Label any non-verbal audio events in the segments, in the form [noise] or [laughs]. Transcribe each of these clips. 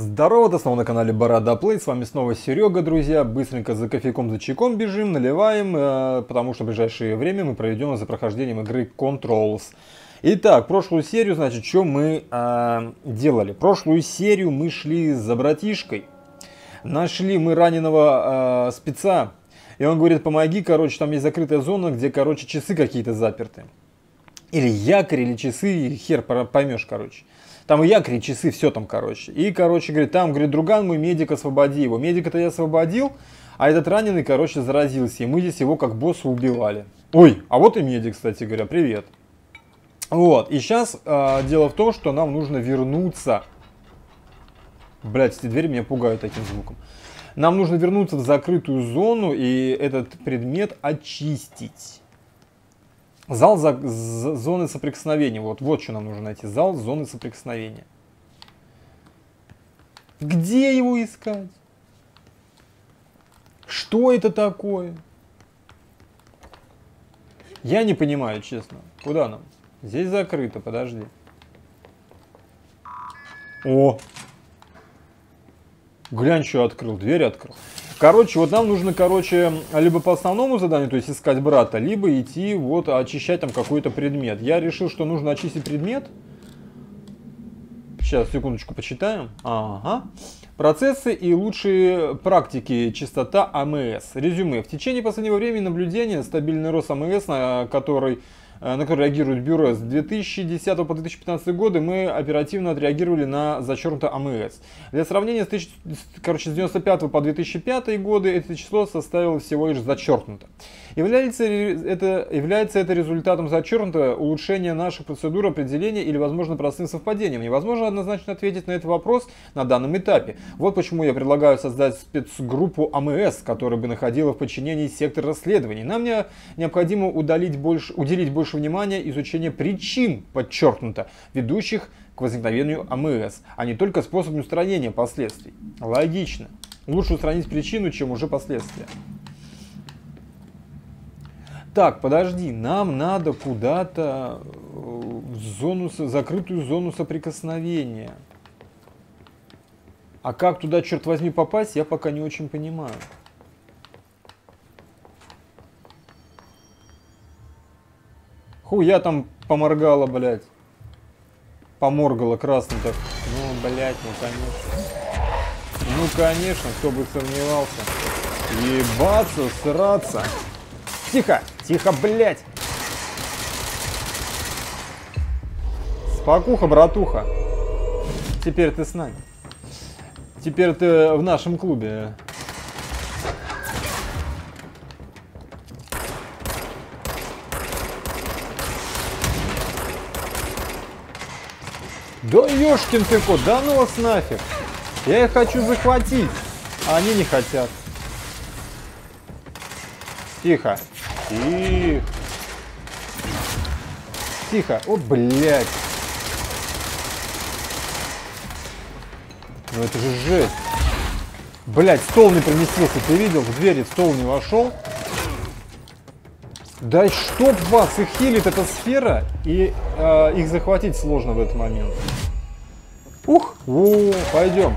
Здорово, ты снова на канале Борода Плей, с вами снова Серега, друзья. Быстренько за кофейком, за чайком бежим, наливаем, э, потому что в ближайшее время мы проведем за прохождением игры Controls. Итак, прошлую серию, значит, что мы э, делали? Прошлую серию мы шли за братишкой, нашли мы раненого э, спеца, и он говорит, помоги, короче, там есть закрытая зона, где, короче, часы какие-то заперты. Или якорь, или часы, хер поймешь, короче. Там и якорь, и часы, все там, короче. И, короче, говорит, там, говорит, друган мой, медик, освободи его. Медика-то я освободил, а этот раненый, короче, заразился. И мы здесь его как босса убивали. Ой, а вот и медик, кстати говоря, привет. Вот, и сейчас э, дело в том, что нам нужно вернуться. Блять, эти двери меня пугают таким звуком. Нам нужно вернуться в закрытую зону и этот предмет очистить. Зал за, за, зоны соприкосновения. Вот, вот что нам нужно найти. Зал зоны соприкосновения. Где его искать? Что это такое? Я не понимаю, честно. Куда нам? Здесь закрыто, подожди. О! Глянь, что открыл. Дверь открыл. Короче, вот нам нужно, короче, либо по основному заданию, то есть искать брата, либо идти вот очищать там какой-то предмет. Я решил, что нужно очистить предмет. Сейчас, секундочку, почитаем. Ага. Процессы и лучшие практики чистота АМС. Резюме. В течение последнего времени наблюдения стабильный рост АМС, на который на который реагирует бюро с 2010 по 2015 годы, мы оперативно отреагировали на зачеркнутое АМС. Для сравнения, с, тысяч, короче, с 95 по 2005 годы это число составило всего лишь зачеркнуто. Является это, является это результатом зачеркнутого улучшения наших процедур определения или, возможно, простым совпадением? Невозможно однозначно ответить на этот вопрос на данном этапе. Вот почему я предлагаю создать спецгруппу АМС, которая бы находила в подчинении сектор расследований. Нам не, необходимо удалить больше, уделить больше внимания изучению причин, подчеркнуто, ведущих к возникновению АМС, а не только способ устранения последствий. Логично. Лучше устранить причину, чем уже последствия. Так, подожди, нам надо куда-то э, в зону, закрытую зону соприкосновения. А как туда, черт возьми, попасть, я пока не очень понимаю. Хуя там поморгала, блядь. Поморгала красный так. Ну, блядь, ну конечно. Ну, конечно, кто бы сомневался. Ебаться, сраться. Тихо, тихо, блядь. Спокуха, братуха. Теперь ты с нами. Теперь ты в нашем клубе. Да ёшкин ты кот, да ну вас нафиг. Я их хочу захватить, а они не хотят. Тихо. Тихо. Тихо. О, блядь. Ну это же жесть. Блять, стол не поместился, ты видел? В двери стол не вошел. Да чтоб вас, их хилит эта сфера, и э, их захватить сложно в этот момент. Ух, о, пойдем.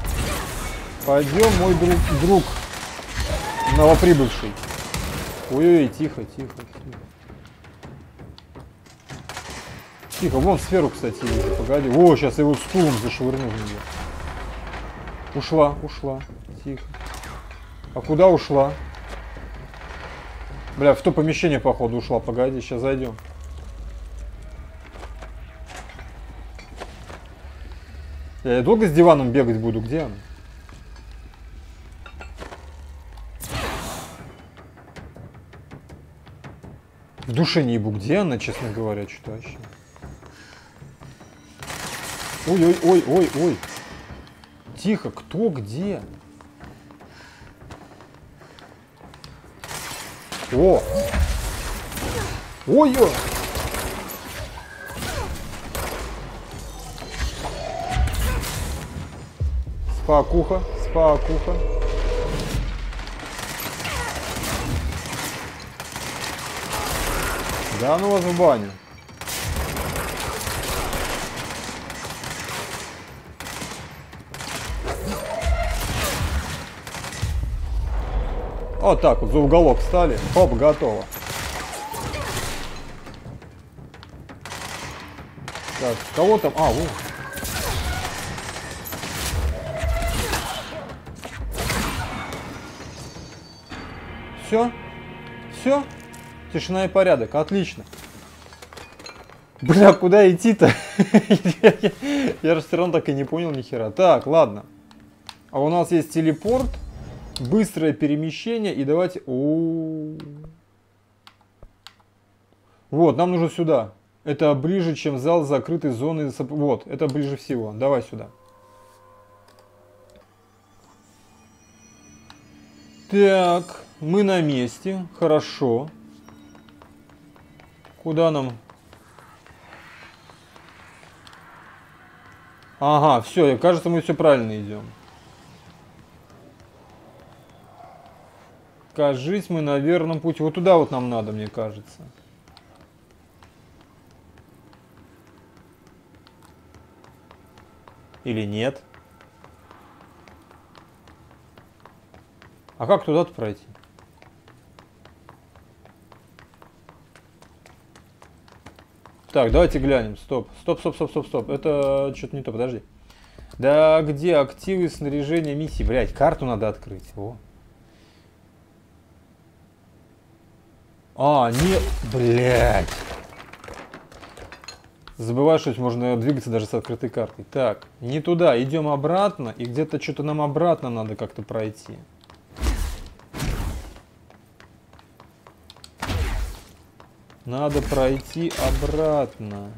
Пойдем, мой друг, друг новоприбывший. Ой-ой, тихо, тихо, тихо. Тихо, вон сферу, кстати, вижу, погоди. О, сейчас его стулом зашвырну в нее. Ушла, ушла, тихо. А куда ушла? Бля, в то помещение, походу, ушла. Погоди, сейчас зайдем. Я долго с диваном бегать буду? Где он? В душе не ебу, где она, честно говоря, что вообще. Ой-ой-ой-ой-ой. Тихо, кто где? О! Ой-ой! Спакуха, спакуха. Да ну вас в баню. Вот так вот, за уголок встали. Хоп, готово. Так, кого там? А, вот. Все? Все? Тишина и порядок. Отлично. Бля, куда идти-то? [laughs] Я же все равно так и не понял ни хера. Так, ладно. А у нас есть телепорт, быстрое перемещение и давайте... О Вот, нам нужно сюда. Это ближе, чем зал закрытой зоны. Вот, это ближе всего. Давай сюда. Так, мы на месте. Хорошо. Куда нам? Ага, все, кажется, мы все правильно идем. Кажись, мы на верном пути. Вот туда вот нам надо, мне кажется. Или нет? А как туда-то пройти? Так, давайте глянем. Стоп. Стоп, стоп, стоп, стоп, стоп. Это что-то не то, подожди. Да где активы снаряжения миссии? Блять, карту надо открыть. О. А, не... Блять. Забываю, что можно двигаться даже с открытой картой. Так, не туда, идем обратно, и где-то что-то нам обратно надо как-то пройти. Надо пройти обратно.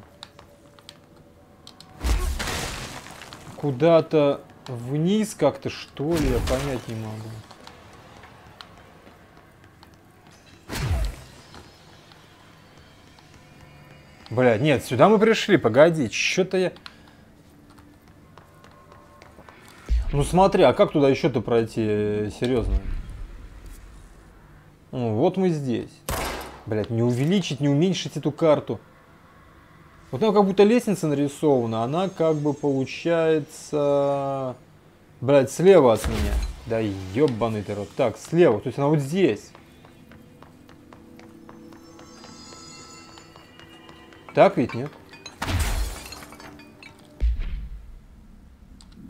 Куда-то вниз как-то, что ли, я понять не могу. Бля, нет, сюда мы пришли, погоди, что-то я... Ну смотри, а как туда еще-то пройти, серьезно? Ну, вот мы здесь. Блять, не увеличить, не уменьшить эту карту. Вот там как будто лестница нарисована, она как бы получается... Блять, слева от меня. Да ебаный ты рот. Так, слева, то есть она вот здесь. Так ведь, нет?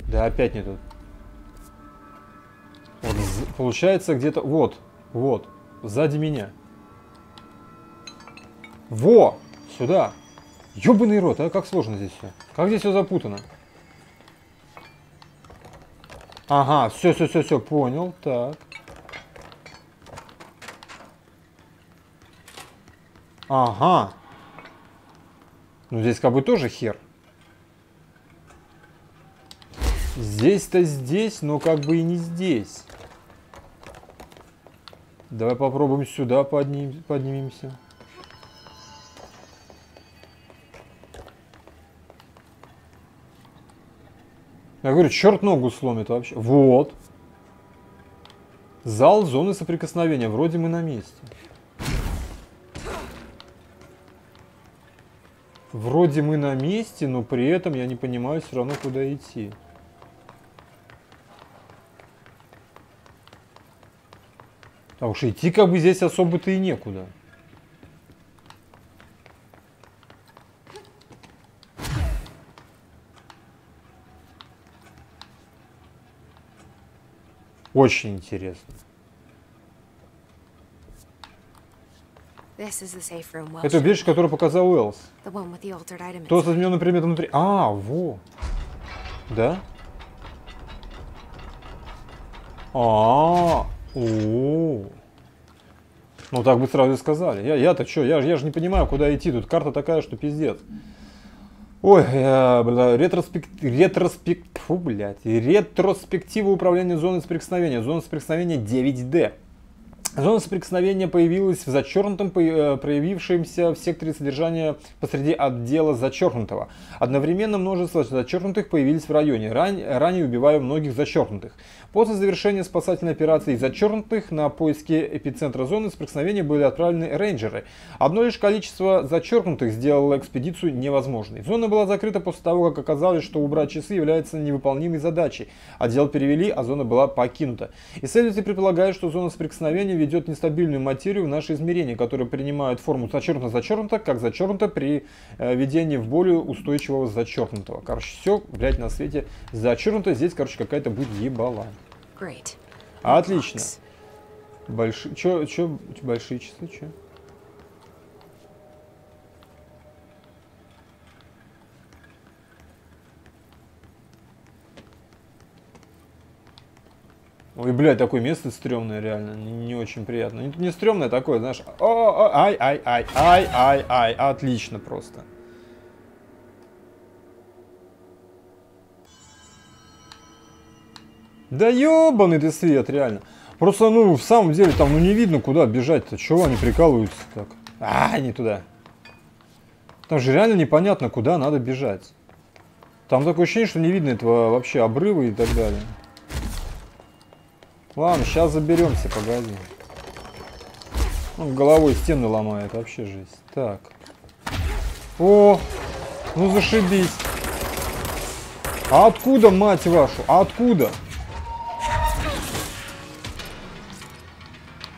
Да опять не тут. Вот, получается где-то... Вот, вот, сзади меня. Во! Сюда. Ёбаный рот, а как сложно здесь все. Как здесь все запутано. Ага, все, все, все, все, понял. Так. Ага. Ну здесь как бы тоже хер. Здесь-то здесь, но как бы и не здесь. Давай попробуем сюда подним, поднимемся. Говорю, черт ногу сломит вообще. Вот. Зал зоны соприкосновения. Вроде мы на месте. Вроде мы на месте, но при этом я не понимаю все равно, куда идти. А уж идти как бы здесь особо-то и некуда. Очень интересно. Это убежище, которое показал Уэллс. То с измененным предметом внутри. А, во. Да? А, о. Ну так бы сразу и сказали. Я, я-то что, я, я же не понимаю, куда идти. Тут карта такая, что пиздец. Ой, э, бля, ретроспект... ретроспект... Фу, блядь. Ретроспектива управления зоной соприкосновения. Зона соприкосновения 9D. Зона соприкосновения появилась в зачеркнутом, э, проявившемся в секторе содержания посреди отдела зачеркнутого. Одновременно множество зачеркнутых появились в районе, ран, ранее убивая многих зачеркнутых. После завершения спасательной операции зачеркнутых на поиски эпицентра зоны соприкосновения были отправлены рейнджеры. Одно лишь количество зачеркнутых сделало экспедицию невозможной. Зона была закрыта после того, как оказалось, что убрать часы является невыполнимой задачей. Отдел перевели, а зона была покинута. Исследователи предполагают, что зона соприкосновения ведет нестабильную материю в наше измерение, которая принимает форму зачеркнуто-зачеркнуто, как зачеркнуто при э, введении в более устойчивого зачеркнутого. Короче, все, блядь, на свете зачеркнуто. Здесь, короче, какая-то будет ебала. Отлично. Большие, чё, чё, большие числа, чё? Ой, блядь, такое место стрёмное реально, не, не очень приятно. Не, не стрёмное такое, знаешь, о, о, ай, ай, ай, ай, ай, ай, отлично просто. Да ёбаный ты свет, реально. Просто, ну, в самом деле, там, ну, не видно, куда бежать-то. Чего они прикалываются так? А, не туда. Там же реально непонятно, куда надо бежать. Там такое ощущение, что не видно этого вообще обрыва и так далее. Ладно, сейчас заберемся, погоди. Он головой стены ломает, вообще жесть. Так. О, ну зашибись. А откуда, мать вашу? А откуда?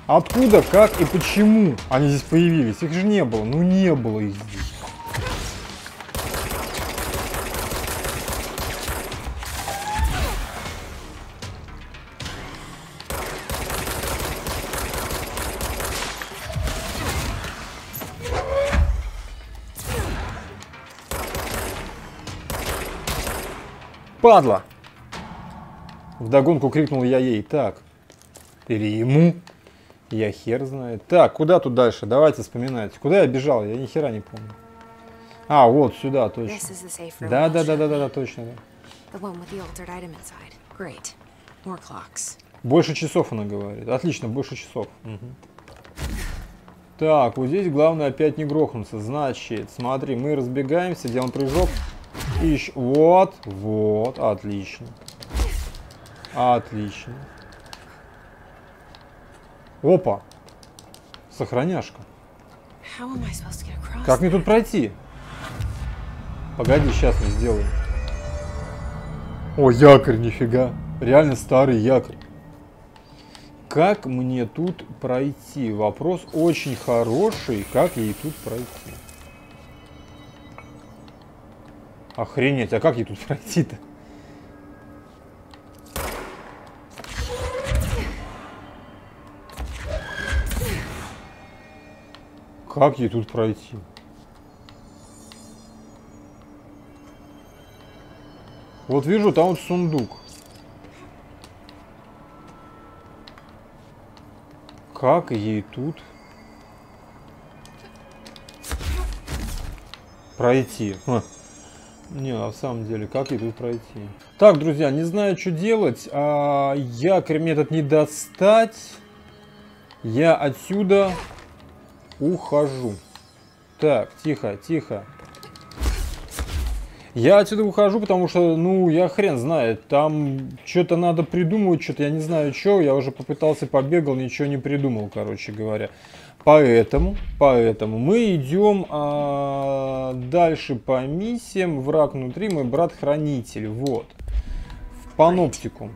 Откуда, как и почему они здесь появились? Их же не было. Ну не было их здесь. Падла! Вдогонку крикнул я ей. Так. Или ему. Я хер знает. Так, куда тут дальше? Давайте вспоминать. Куда я бежал? Я ни хера не помню. А, вот сюда, точно. Да, да, да, да, да, да, точно, да. Больше часов она говорит. Отлично, больше часов. Угу. Так, вот здесь главное опять не грохнуться. Значит, смотри, мы разбегаемся, делаем прыжок. И еще... Вот, вот, отлично. Отлично. Опа! Сохраняшка. Как мне тут пройти? Погоди, сейчас мы сделаем. О, якорь, нифига. Реально старый якорь. Как мне тут пройти? Вопрос очень хороший. Как ей тут пройти? Охренеть, а как ей тут пройти-то? Как ей тут пройти? Вот вижу, там вот сундук. Как ей тут пройти? Ха. Не, на самом деле, как ей пройти? Так, друзья, не знаю, что делать. А, якорь мне этот не достать. Я отсюда ухожу. Так, тихо, тихо. Я отсюда ухожу, потому что, ну, я хрен знает. Там что-то надо придумывать, что-то я не знаю, что. Я уже попытался, побегал, ничего не придумал, короче говоря. Поэтому, поэтому мы идем а, дальше по миссиям. Враг внутри, мой брат-хранитель. Вот. В паноптикум.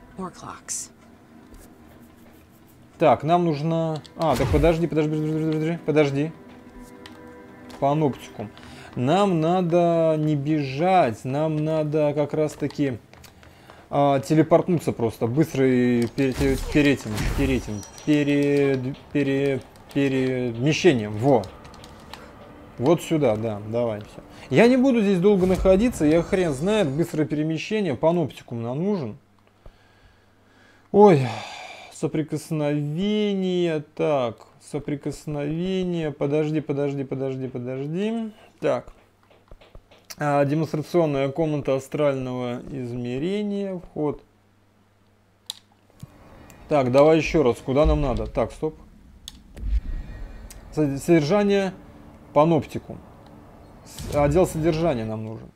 Так, нам нужно... А, так подожди, подожди, подожди, подожди, подожди. Паноптикум. Нам надо не бежать, нам надо как раз таки а, телепортнуться просто. Быстро и перед этим, перед, перед, перемещением. Во. Вот сюда, да, давай все. Я не буду здесь долго находиться, я хрен знает, быстрое перемещение, паноптикум нам нужен. Ой, соприкосновение, так, соприкосновение, подожди, подожди, подожди, подожди. Так, а, демонстрационная комната астрального измерения, вход. Так, давай еще раз, куда нам надо? Так, стоп. Содержание паноптикум. Отдел содержания нам нужен.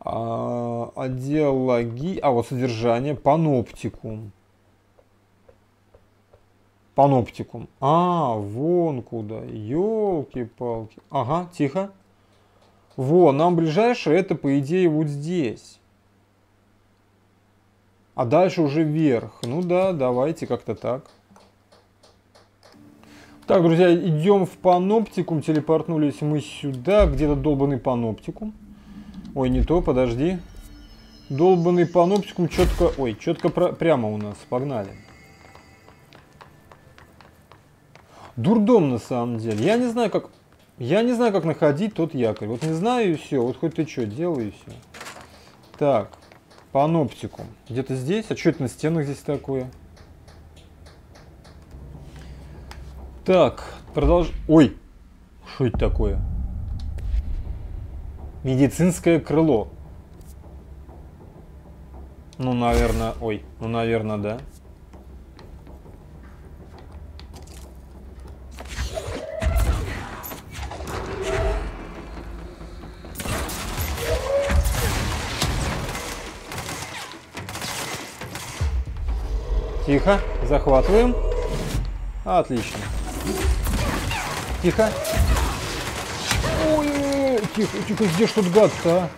А, отдел логи... А, вот содержание. Паноптикум. Паноптикум. А, вон куда. Елки-палки. Ага, тихо. Во, нам ближайшее это, по идее, вот здесь. А дальше уже вверх. Ну да, давайте как-то так. Так, друзья, идем в паноптикум. Телепортнулись мы сюда. Где-то долбанный паноптикум. Ой, не то, подожди. Долбанный паноптикум четко... Ой, четко про... прямо у нас. Погнали. Дурдом на самом деле. Я не знаю, как... Я не знаю, как находить тот якорь. Вот не знаю и все. Вот хоть ты что, делай и все. Так. Паноптикум. Где-то здесь? А что это на стенах здесь такое? Так, продолж... Ой, что это такое? Медицинское крыло. Ну, наверное... Ой, ну, наверное, да. Тихо, захватываем. Отлично. Тихо. Ой, тихо, тихо, где ж тут гад-то, а?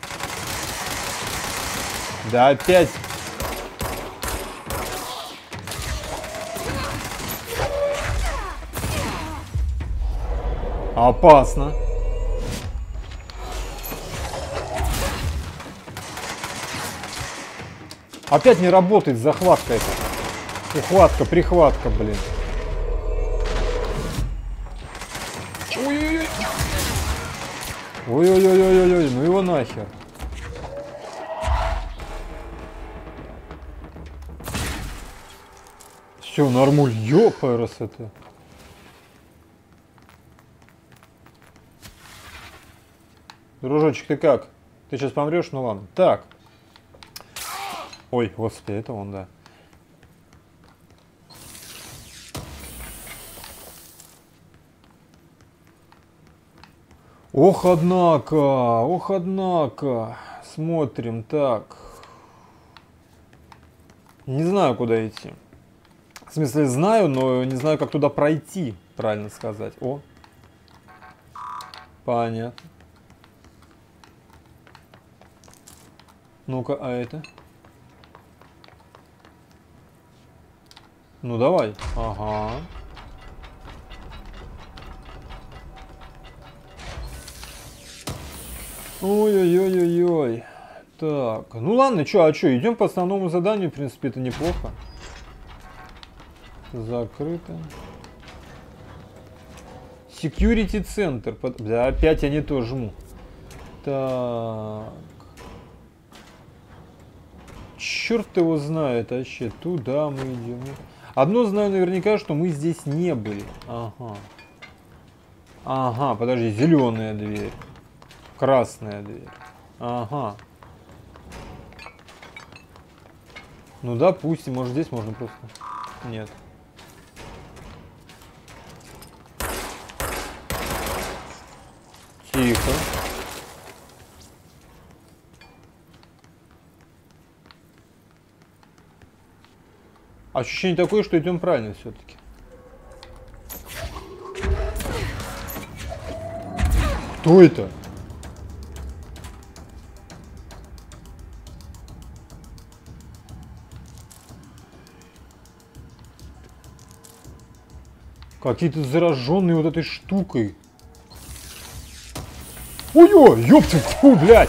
Да опять. Опасно. Опять не работает захватка эта. Ухватка, прихватка, блин. Ой-ой-ой-ой-ой, ну его нахер. Все, нормуль, ёпарас это. Дружочек, ты как? Ты сейчас помрешь? Ну ладно. Так. Ой, господи, это он, да. Ох, однако, ох, однако. Смотрим, так. Не знаю, куда идти. В смысле, знаю, но не знаю, как туда пройти, правильно сказать. О. Понятно. Ну-ка, а это? Ну, давай. Ага. Ой-ой-ой-ой-ой. Так, ну ладно, что, а что, идем по основному заданию, в принципе, это неплохо. Закрыто. Security центр. Да, опять я не то жму. Так. Черт его знает вообще. Туда мы идем. Одно знаю наверняка, что мы здесь не были. Ага. Ага, подожди, зеленая дверь. Красная дверь. Ага. Ну допустим, может здесь можно просто... Нет. Тихо. Ощущение такое, что идем правильно все-таки. Кто это? Какие-то зараженные вот этой штукой. Ой-ой, ёпты, фу, блядь.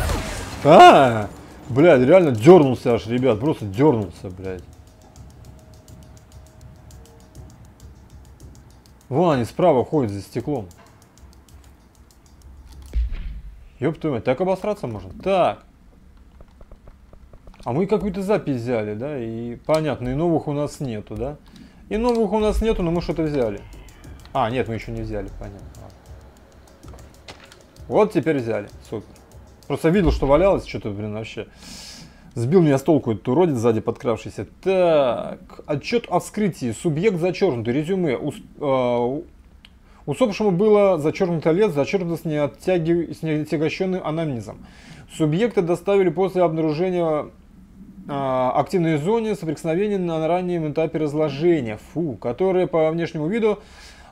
А, блядь, реально дернулся аж, ребят, просто дернулся, блядь. Вон они справа ходят за стеклом. Ёб твою мать, так обосраться можно? Так. А мы какую-то запись взяли, да? И понятно, и новых у нас нету, да? И новых у нас нету, но мы что-то взяли. А, нет, мы еще не взяли, понятно. Вот теперь взяли, супер. Просто видел, что валялось, что-то, блин, вообще. Сбил меня с толку этот уродец сзади подкравшийся. Так, отчет о вскрытии. Субъект зачеркнутый. Резюме. Усп... Э, Усопшему было зачеркнуто лет, зачеркнуто с, неоттяги... с неотягощенным анамнезом. Субъекта доставили после обнаружения а, активной зоне соприкосновения на раннем этапе разложения, фу, которое по внешнему виду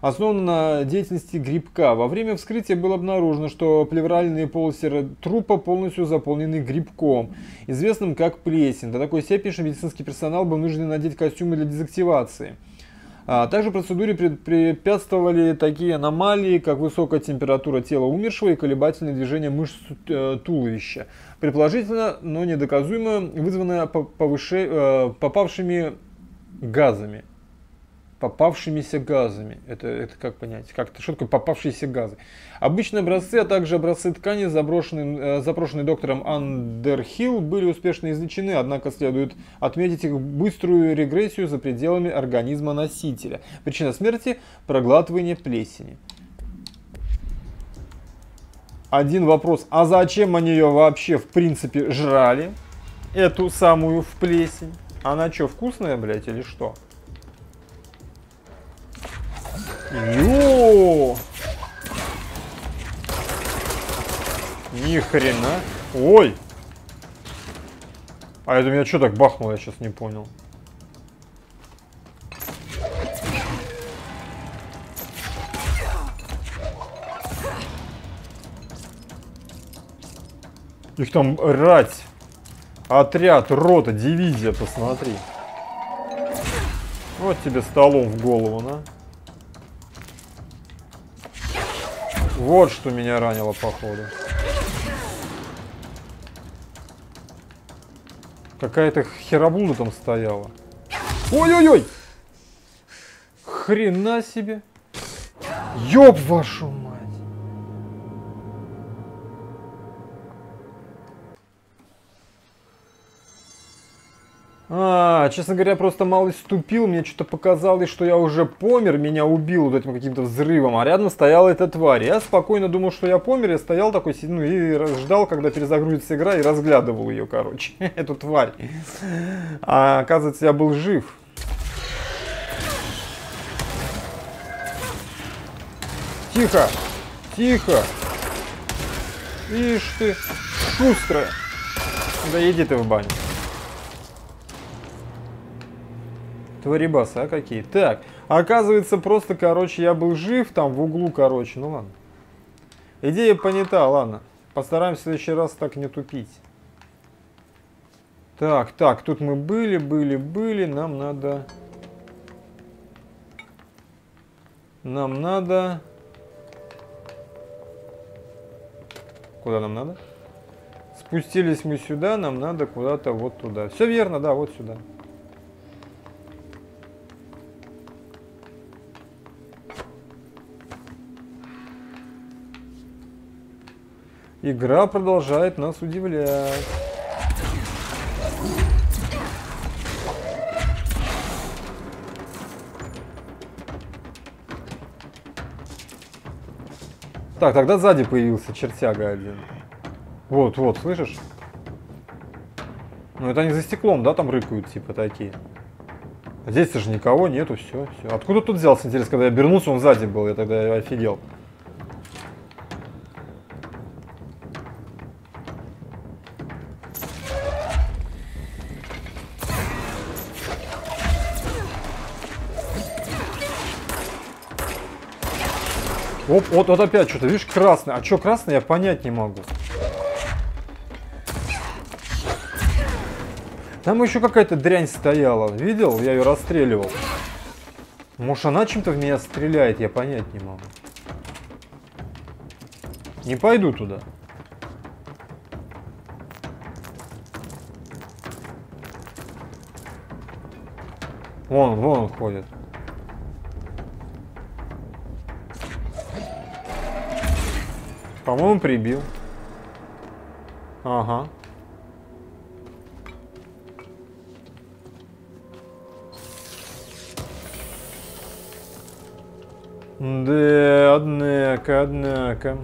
основано на деятельности грибка. Во время вскрытия было обнаружено, что плевральные полости трупа полностью заполнены грибком, известным как плесень, до такой степени, что медицинский персонал был вынужден надеть костюмы для дезактивации. А также процедуре препятствовали такие аномалии, как высокая температура тела умершего и колебательные движения мышц э, туловища. Предположительно, но недоказуемо вызванное повыше, э, попавшими газами попавшимися газами. Это, это как понять? Как это, что такое попавшиеся газы? Обычные образцы, а также образцы ткани, заброшенные, э, запрошенные доктором Андерхилл, были успешно излечены, однако следует отметить их быструю регрессию за пределами организма носителя. Причина смерти – проглатывание плесени. Один вопрос, а зачем они ее вообще в принципе жрали? Эту самую в плесень? Она что, вкусная, блядь, или что? Йо! Ни хрена. Ой! А это меня что так бахнуло, я сейчас не понял. Их там рать. Отряд, рота, дивизия, посмотри. Вот тебе столом в голову, на. Вот что меня ранило, походу. Какая-то хераблуда там стояла. Ой-ой-ой! Хрена себе! Ёб вашу мать! А, честно говоря, просто малость ступил, мне что-то показалось, что я уже помер, меня убил вот этим каким-то взрывом, а рядом стояла эта тварь. Я спокойно думал, что я помер, я стоял такой, ну и ждал, когда перезагрузится игра, и разглядывал ее, короче, [laughs] эту тварь. А оказывается, я был жив. Тихо, тихо. Ишь ты, шустрая. Да иди ты в баню. Тварибасы, а какие? Так, оказывается, просто, короче, я был жив там в углу, короче, ну ладно. Идея понята, ладно. Постараемся в следующий раз так не тупить. Так, так, тут мы были, были, были, нам надо... Нам надо... Куда нам надо? Спустились мы сюда, нам надо куда-то вот туда. Все верно, да, вот сюда. Игра продолжает нас удивлять. Так, тогда сзади появился чертяга один. Вот, вот, слышишь? Ну это они за стеклом, да, там рыкают, типа такие. А здесь-то же никого нету, все, все. Откуда тут взялся, интересно, когда я обернулся, он сзади был, я тогда офигел. Оп, вот, вот опять что-то, видишь, красный. А что красный, я понять не могу. Там еще какая-то дрянь стояла. Видел? Я ее расстреливал. Может она чем-то в меня стреляет, я понять не могу. Не пойду туда. Вон, вон он ходит. По-моему, прибил. Ага. Да, однако, однако.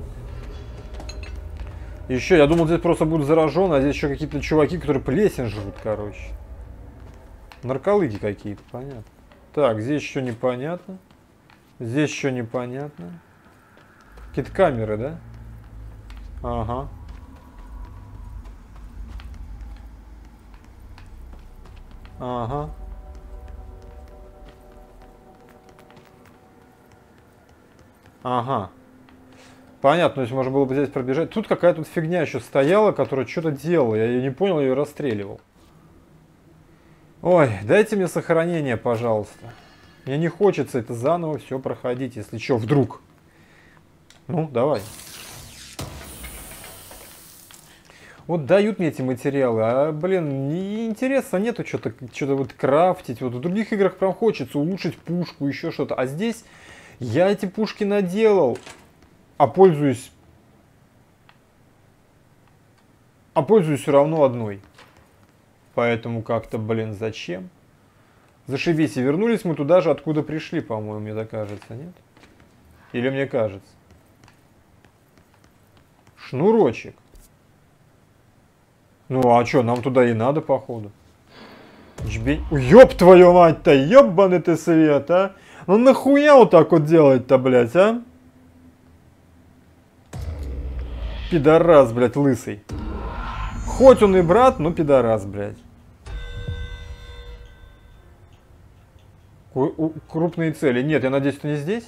Еще, я думал, здесь просто будут заражены, а здесь еще какие-то чуваки, которые плесень жрут, короче. Нарколыги какие-то, понятно. Так, здесь еще непонятно. Здесь еще непонятно. Какие-то камеры, да? Ага. Ага. Ага. Понятно, то есть можно было бы здесь пробежать. Тут какая тут фигня еще стояла, которая что-то делала. Я ее не понял, я ее расстреливал. Ой, дайте мне сохранение, пожалуйста. Мне не хочется это заново все проходить, если что, вдруг. Ну, давай. Вот дают мне эти материалы, а, блин, не интереса нету что-то что вот крафтить. Вот в других играх прям хочется улучшить пушку, еще что-то. А здесь я эти пушки наделал, а пользуюсь... А пользуюсь все равно одной. Поэтому как-то, блин, зачем? Зашибись, и вернулись мы туда же, откуда пришли, по-моему, мне так кажется, нет? Или мне кажется? Шнурочек. Ну а что, нам туда и надо, походу. Жбень. Ёб твою мать-то, ёбаный ты свет, а? Ну нахуя вот так вот делать-то, блядь, а? Пидорас, блядь, лысый. Хоть он и брат, но пидорас, блядь. Крупные цели. Нет, я надеюсь, это не здесь?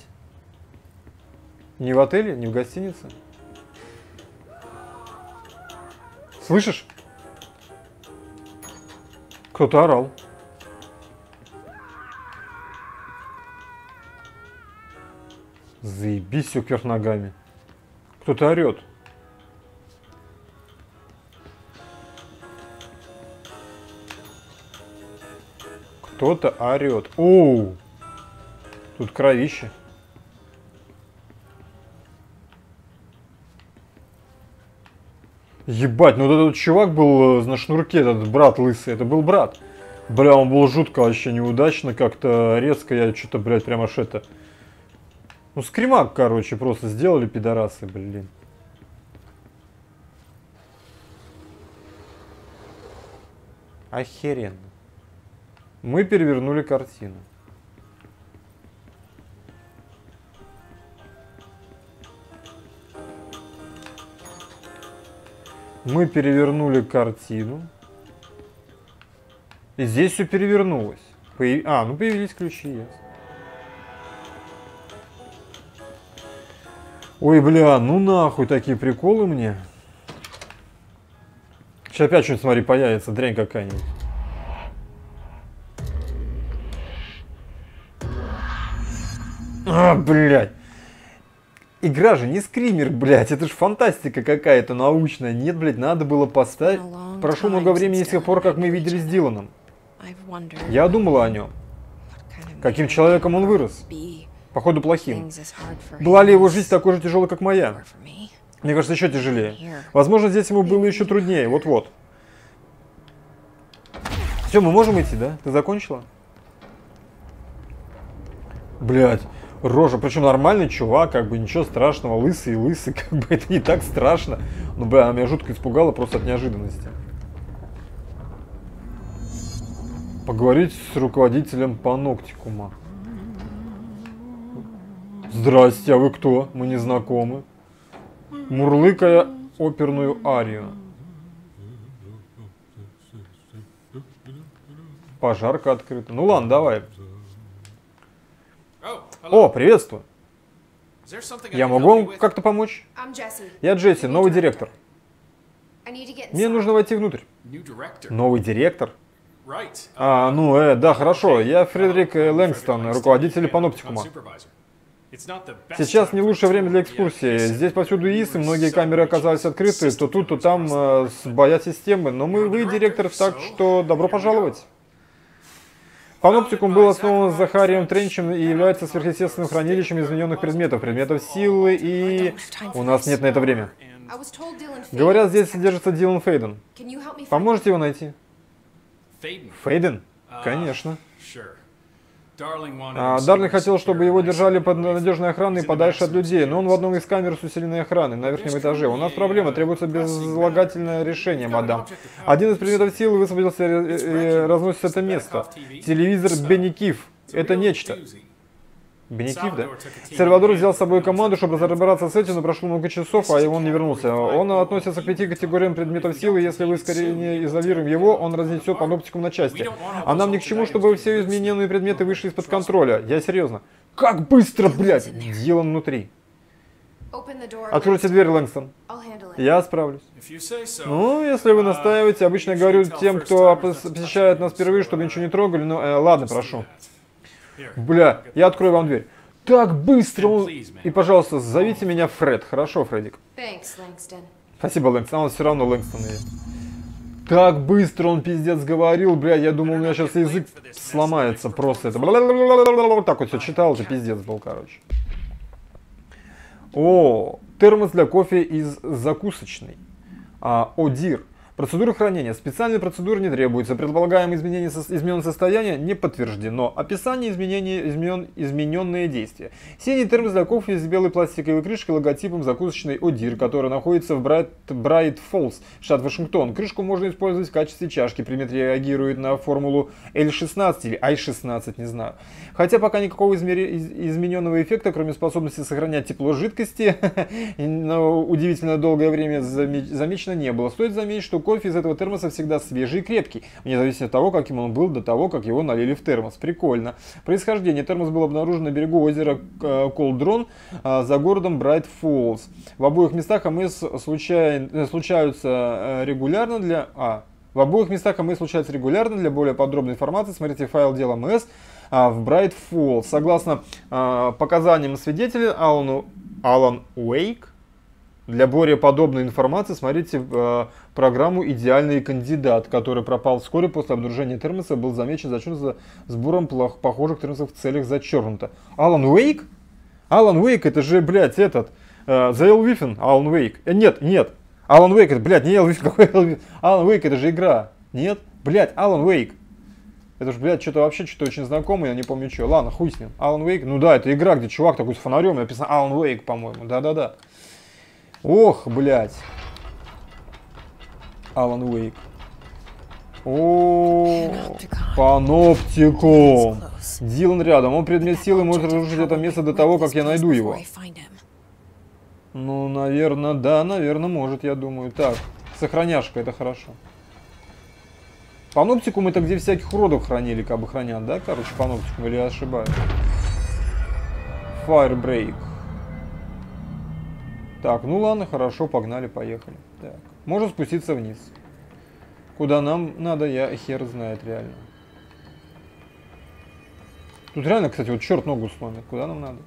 Не в отеле, не в гостинице? Слышишь? Кто-то орал. Заебись все кверх ногами. Кто-то орет. Кто-то орет. Оу! Тут кровище. Ебать, ну вот этот чувак был э, на шнурке, этот брат лысый, это был брат. Бля, он был жутко вообще неудачно, как-то резко я что-то, блядь, прям аж это... Ну, скримак, короче, просто сделали пидорасы, блин. Охеренно. Мы перевернули картину. Мы перевернули картину. И здесь все перевернулось. Появ... А, ну появились ключи, yes. Ой, бля, ну нахуй такие приколы мне. Сейчас опять что-нибудь, смотри, появится, дрянь какая-нибудь. А, блядь. Игра же не скример, блядь, это же фантастика какая-то научная. Нет, блядь, надо было поставить. Прошло много времени с тех пор, как мы виделись с Диланом. Я думала о нем. Каким человеком он вырос? Походу, плохим. Была ли его жизнь такой же тяжелой, как моя? Мне кажется, еще тяжелее. Возможно, здесь ему было еще труднее. Вот-вот. Все, мы можем идти, да? Ты закончила? Блять рожа, причем нормальный чувак, как бы ничего страшного, лысый лысый, [laughs] как бы это не так страшно. Ну, бля, она меня жутко испугала просто от неожиданности. Поговорить с руководителем паноктикума. Здрасте, а вы кто? Мы не знакомы. Мурлыкая оперную арию. Пожарка открыта. Ну ладно, давай. О, приветствую. Я могу вам как-то помочь? Я Джесси, новый директор. Мне нужно войти внутрь. Новый директор? А, ну, э, да, хорошо. Я Фредерик э, Лэнгстон, руководитель паноптикума. Сейчас не лучшее время для экскурсии. Здесь повсюду ИС, и многие камеры оказались открыты, то тут, то там э, с боя системы. Но мы, вы директор, так что добро пожаловать. Паноптикум был основан Захарием Тренчем и является сверхъестественным хранилищем измененных предметов, предметов силы и... У нас нет на это время. Говорят, здесь содержится Дилан Фейден. Поможете его найти? Фейден? Конечно. А, Дарлин хотел, чтобы его держали под надежной охраной подальше от людей, но он в одном из камер с усиленной охраной на верхнем этаже. У нас проблема, требуется безлагательное решение, мадам. Один из предметов силы высвободился и разносит это место. Телевизор Бенни Киф. Это нечто. Бенетив, да? Сальвадор взял с собой команду, чтобы разобраться с этим, но прошло много часов, а он не вернулся. Он относится к пяти категориям предметов силы, если вы скорее не изолируем его, он разнесет паноптикум на части. А нам ни к чему, чтобы все измененные предметы вышли из-под контроля. Я серьезно. Как быстро, блядь! Дилан внутри. Откройте дверь, Лэнгстон. Я справлюсь. Ну, если вы настаиваете, обычно говорю тем, кто посещает нас впервые, чтобы ничего не трогали, но э, ладно, прошу. Бля, я открою вам дверь. Так быстро он... И, пожалуйста, зовите меня Фред. Хорошо, Фредик. Спасибо, Лэнгстон. Он все равно Лэнгстон и... Так быстро он пиздец говорил, бля, я думал, у меня сейчас язык сломается просто. Это так вот все читал, это пиздец был, короче. О, термос для кофе из закусочной. А, Одир. Процедура хранения. Специальной процедуры не требуется. Предполагаемое изменение со измененного состояния не подтверждено. Описание изменения изменен измененные действия. Синий термос для кофе с белой пластиковой крышкой логотипом закусочной Одир, которая находится в Брайт, Брайт Фоллс, штат Вашингтон. Крышку можно использовать в качестве чашки. Примет реагирует на формулу L16 или I16, не знаю. Хотя пока никакого измери... измененного эффекта, кроме способности сохранять тепло жидкости, [laughs] удивительно долгое время замечено не было. Стоит заметить, что кофе из этого термоса всегда свежий и крепкий, вне зависимости от того, каким он был до того, как его налили в термос. Прикольно. Происхождение. Термос был обнаружен на берегу озера э, Колдрон э, за городом Брайт Фоллс. В обоих местах АМС случай... Э, случаются регулярно для... А, в обоих местах АМС случаются регулярно. Для более подробной информации смотрите файл дела МС в Брайт Фоллс. Согласно показаниям свидетеля Алану, Алан Уэйк, для более подобной информации смотрите э, программу «Идеальный кандидат», который пропал вскоре после обнаружения термоса, был замечен зачеркнут за сбором плох, похожих термосов в целях зачеркнуто. Алан Уэйк? Алан Уэйк, это же, блядь, этот, э, Зейл Вифен, Алан Уэйк. Э, нет, нет, Алан Уэйк, это, блядь, не Эл Вифен, [laughs] какой Эл Вифен? Алан Уэйк, это же игра. Нет? Блядь, Алан Уэйк. Это же, блядь, что-то вообще что-то очень знакомое, я не помню что. Ладно, хуй с ним. Алан Уэйк, ну да, это игра, где чувак такой с фонарем, написано Алан Уэйк, по-моему, да-да-да. Ох, блядь. Алан Уэйк. О, паноптикум. Дилан рядом. Он предмет силы может разрушить это место до того, как я найду его. Ну, наверное, да, наверное, может, я думаю. Так, сохраняшка, это хорошо. Паноптикум это где всяких уродов хранили, как бы хранят, да, короче, паноптикум, или я ошибаюсь? Firebreak. Так, ну ладно, хорошо, погнали, поехали. Так, можно спуститься вниз. Куда нам надо, я хер знает реально. Тут реально, кстати, вот черт ногу сломит. Куда нам надо?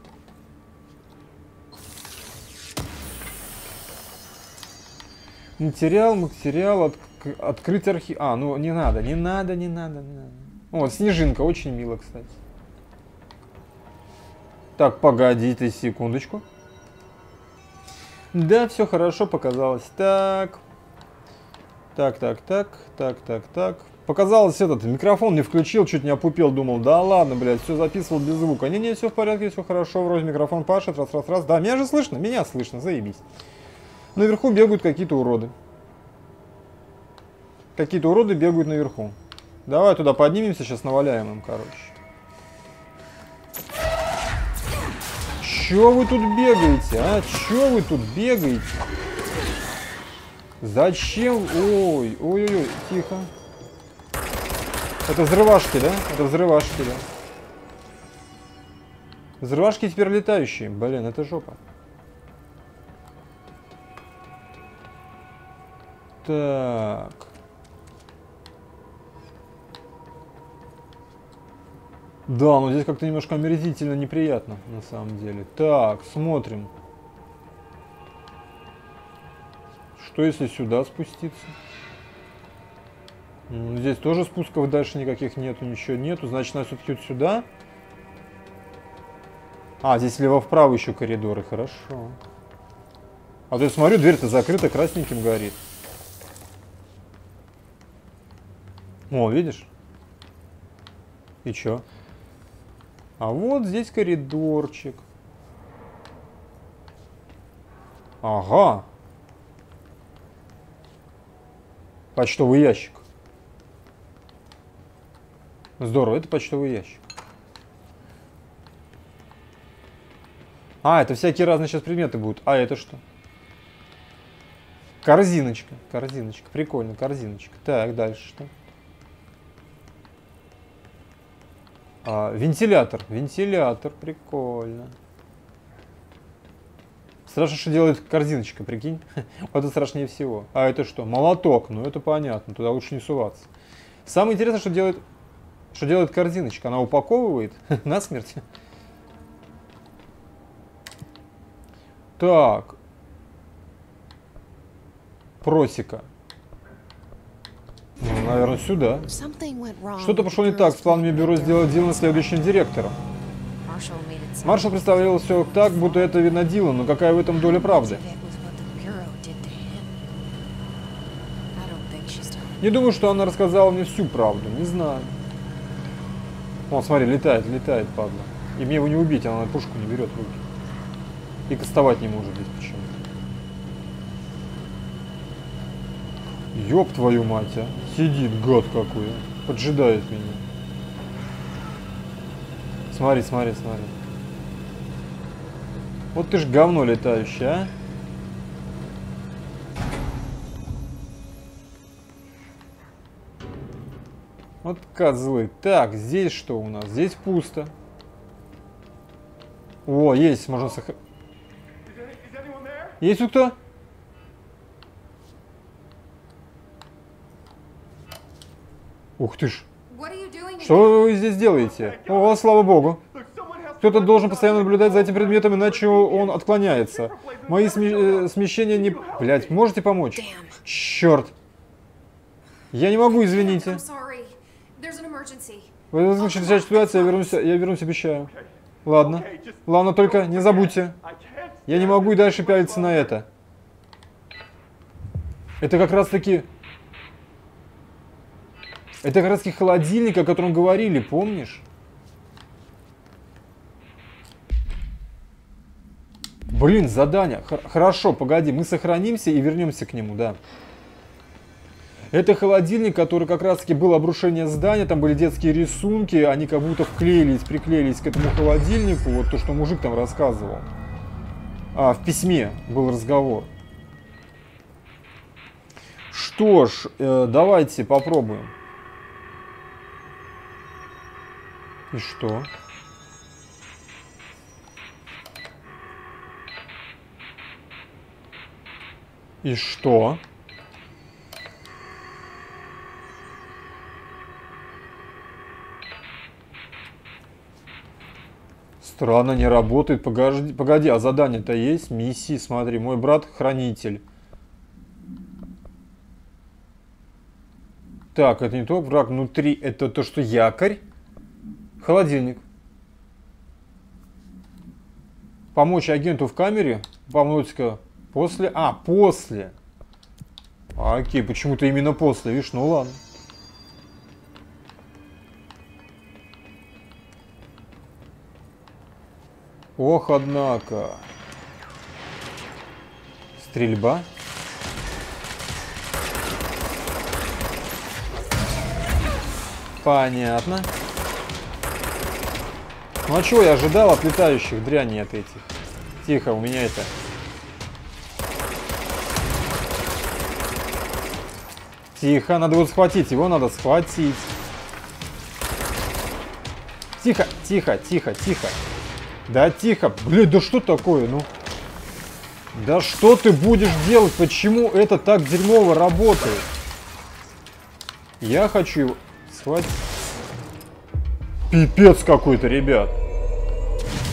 Материал, материал, от, открыть архив. А, ну не надо, не надо, не надо, не надо. О, снежинка, очень мило, кстати. Так, погодите секундочку. Да, все хорошо показалось. Так. Так, так, так, так, так, так. Показалось этот, микрофон не включил, чуть не опупел, думал, да ладно, блядь, все записывал без звука. Не-не, все в порядке, все хорошо, вроде микрофон пашет, раз, раз, раз. Да, меня же слышно, меня слышно, заебись. Наверху бегают какие-то уроды. Какие-то уроды бегают наверху. Давай туда поднимемся, сейчас наваляем им, короче. Чё вы тут бегаете, а? Чё вы тут бегаете? Зачем? Ой, ой-ой-ой, тихо. Это взрывашки, да? Это взрывашки, да? Взрывашки теперь летающие. Блин, это жопа. Так. Да, но здесь как-то немножко омерзительно неприятно, на самом деле. Так, смотрим. Что если сюда спуститься? Здесь тоже спусков дальше никаких нету, ничего нету. Значит, нас все-таки вот сюда. А, здесь лево-вправо еще коридоры, хорошо. А то я смотрю, дверь-то закрыта, красненьким горит. О, видишь? И чё? А вот здесь коридорчик. Ага. Почтовый ящик. Здорово, это почтовый ящик. А, это всякие разные сейчас предметы будут. А это что? Корзиночка. Корзиночка. Прикольно, корзиночка. Так, дальше что? А, вентилятор. Вентилятор. Прикольно. Страшно, что делает корзиночка, прикинь. вот [laughs] это страшнее всего. А это что? Молоток. Ну, это понятно. Туда лучше не суваться. Самое интересное, что делает, что делает корзиночка. Она упаковывает [laughs] на смерть. Так. Просека. Ну, наверное, сюда. Что-то пошло не так с планами бюро сделать Дилана следующим директором. Маршал представлял все так, будто это видно Дилан, но какая в этом доля правды? Не думаю, что она рассказала мне всю правду, не знаю. Вон, смотри, летает, летает, падла. И мне его не убить, она пушку не берет в руки. И кастовать не может здесь почему-то. Ёб твою мать, а. Сидит гад какой. Поджидает меня. Смотри, смотри, смотри. Вот ты ж говно летающее, а. Вот козлы. Так, здесь что у нас? Здесь пусто. О, есть, можно сохранить. Есть тут кто? Ух ты ж. Что вы здесь делаете? О, слава богу. Кто-то должен постоянно наблюдать за этим предметом, иначе он отклоняется. Мои сме э, смещения не... Блять, можете помочь? Черт. Я не могу, извините. Вы чрезвычайная ситуация, я вернусь, я вернусь, обещаю. Ладно. Ладно, только не забудьте. Я не могу и дальше пялиться на это. Это как раз таки... Это как таки холодильник, о котором говорили, помнишь? Блин, задание. Х хорошо, погоди, мы сохранимся и вернемся к нему, да. Это холодильник, который как раз таки был обрушение здания, там были детские рисунки, они как будто вклеились, приклеились к этому холодильнику, вот то, что мужик там рассказывал. А, в письме был разговор. Что ж, э, давайте попробуем. И что? И что? Странно, не работает. Погоди, погоди а задание-то есть? Миссии, смотри. Мой брат хранитель. Так, это не то, враг внутри. Это то, что якорь. Холодильник. Помочь агенту в камере. Помочь-ка после. А, после. Окей, почему-то именно после. Видишь, ну ладно. Ох, однако. Стрельба. Понятно. Ну а чего я ожидал от летающих дряней от этих? Тихо, у меня это... Тихо, надо вот схватить, его надо схватить. Тихо, тихо, тихо, тихо. Да тихо. Блин, да что такое, ну? Да что ты будешь делать? Почему это так дерьмово работает? Я хочу его схватить. Пипец какой-то, ребят.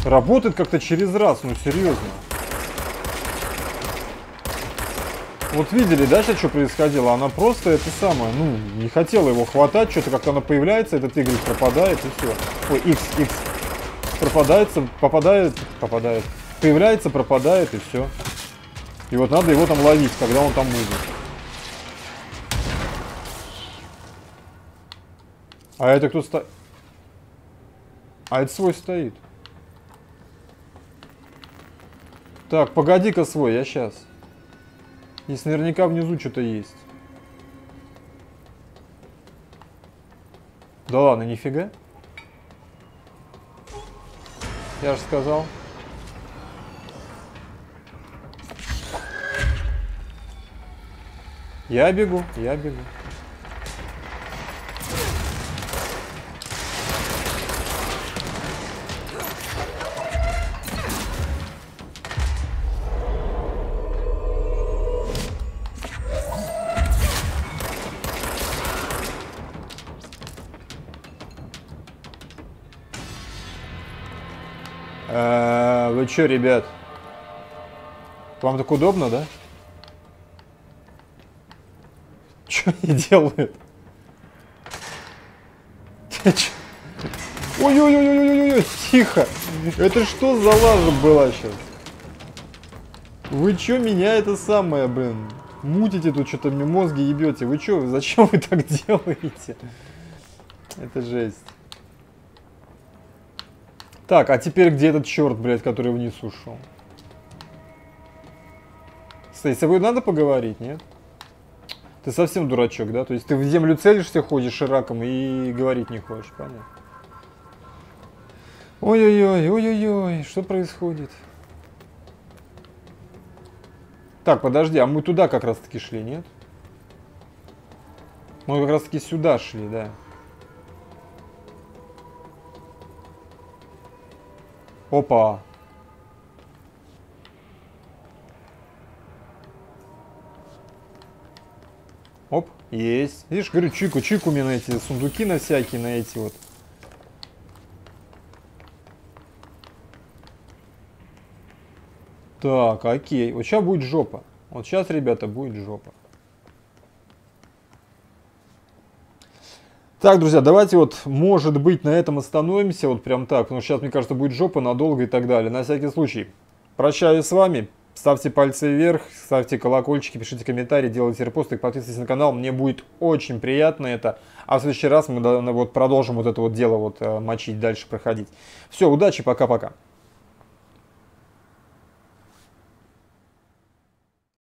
Работает как-то через раз, ну серьезно. Вот видели, да, сейчас что происходило? Она просто это самое, ну, не хотела его хватать, что-то как-то она появляется, этот Y пропадает и все. Ой, X, X пропадается, попадает, попадает, появляется, пропадает и все. И вот надо его там ловить, когда он там будет. А это кто стоит? А это свой стоит. Так, погоди-ка свой, я сейчас. Здесь наверняка внизу что-то есть. Да ладно, нифига. Я же сказал. Я бегу, я бегу. Чё, ребят? Вам так удобно, да? Что они делают? Ой-ой-ой-ой-ой-ой, тихо. Это что за лажа была сейчас? Вы чё меня это самое, блин, мутите тут что-то мне мозги ебете? Вы чё, зачем вы так [laughs] делаете? Это жесть. Так, а теперь где этот черт, блядь, который вниз ушел? Кстати, с тобой надо поговорить, нет? Ты совсем дурачок, да? То есть ты в землю целишься, ходишь раком и говорить не хочешь, понятно? Ой-ой-ой, ой-ой-ой, что происходит? Так, подожди, а мы туда как раз таки шли, нет? Мы как раз таки сюда шли, да. Опа. Оп, есть. Видишь, говорю, чику, чику мне на эти сундуки на всякие, на эти вот. Так, окей. Вот сейчас будет жопа. Вот сейчас, ребята, будет жопа. Так, друзья, давайте вот, может быть, на этом остановимся, вот прям так, потому что сейчас, мне кажется, будет жопа надолго и так далее. На всякий случай, прощаюсь с вами, ставьте пальцы вверх, ставьте колокольчики, пишите комментарии, делайте репосты, подписывайтесь на канал, мне будет очень приятно это. А в следующий раз мы вот продолжим вот это вот дело вот э, мочить, дальше проходить. Все, удачи, пока-пока.